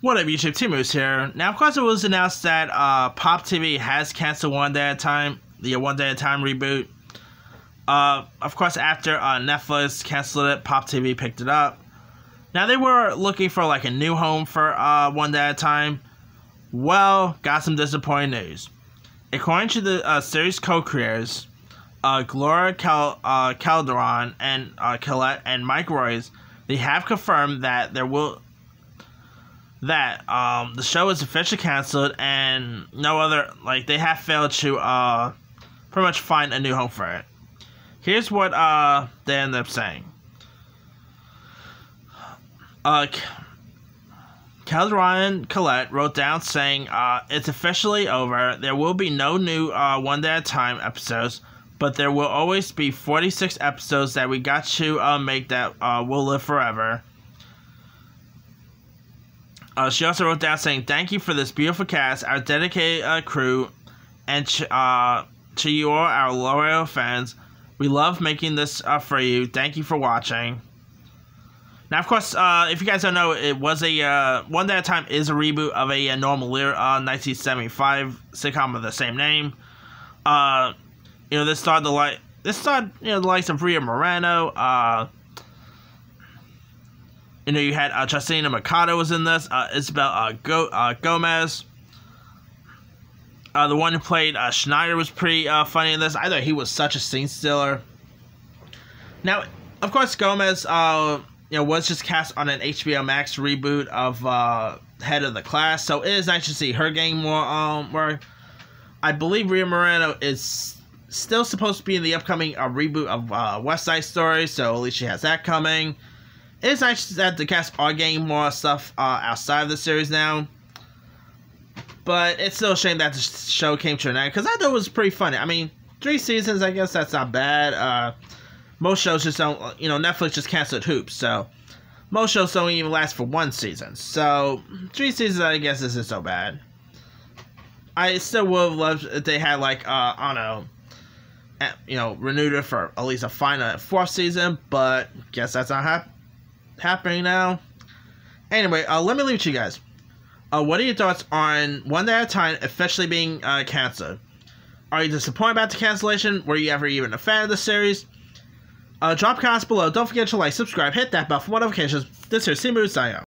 What up, YouTube? T Moose here. Now, of course, it was announced that uh, Pop TV has canceled One Day at a Time, the One Day at a Time reboot. Uh, of course, after uh, Netflix canceled it, Pop TV picked it up. Now, they were looking for like a new home for uh, One Day at a Time. Well, got some disappointing news. According to the uh, series co-creators, uh, Gloria Cal- Calderon and Kellett and Mike Royce, they have confirmed that there will that um, the show is officially canceled and no other like they have failed to uh, pretty much find a new home for it. Here's what uh, they end up saying. Uh, Calderon Kellett wrote down saying, uh, "It's officially over. There will be no new uh, one day at a time episodes, but there will always be 46 episodes that we got to uh, make that uh, will live forever." Uh, she also wrote down saying, "Thank you for this beautiful cast, our dedicated uh, crew, and ch- uh, to you all, our loyal fans. We love making this uh, for you. Thank you for watching." Now, of course, uh, if you guys don't know, it was a uh, One Day at a Time is a reboot of a, a normal uh, 1975 sitcom of the same name. You know, this starred the light. This starred you know the likes of Rita Moreno. You know, you had uh, Justina Machado was in this. Uh, Isabel uh, Go- uh, Gomez. Uh, the one who played uh, Schneider was pretty uh, funny in this. I thought he was such a scene stealer. Now, of course, Gomez, you know, was just cast on an HBO Max reboot of Head of the Class, so it is nice to see her getting more um work. I believe Rita Moreno is still supposed to be in the upcoming reboot of West Side Story, so at least she has that coming. It is nice that the cast are getting more stuff uh, outside of the series now. But it's still a shame that the show came to an end because I thought it was pretty funny. I mean, three seasons, I guess that's not bad. Uh, most shows just don't, you know, Netflix just canceled Hoops, so most shows don't even last for one season. So three seasons, I guess, isn't so bad. I still would have loved if they had like, uh, I don't know, you know, renewed it for at least a final fourth season, but guess that's not happening happening now. Anyway, uh, let me leave it to you guys. Uh, what are your thoughts on One Day at a Time officially being uh, canceled? Are you disappointed about the cancellation? Were you ever even a fan of the series? Uh, drop comments below. Don't forget to like, subscribe, hit that bell for notifications. This is Simu signing